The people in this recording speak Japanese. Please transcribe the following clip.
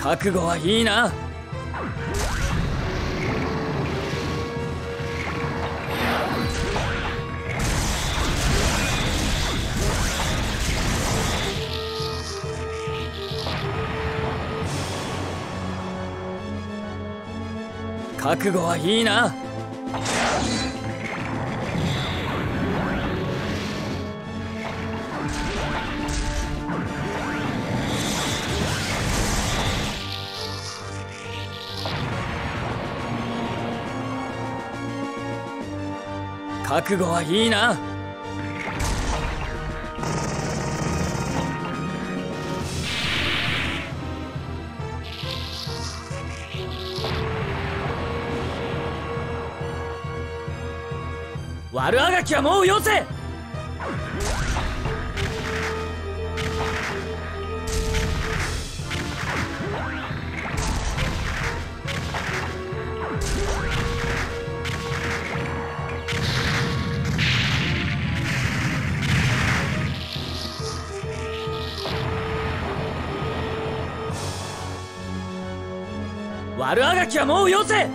覚悟はいいな。覚悟はいいな。覚悟はいいな。悪あがきはもうよせ。悪あがきはもうよせ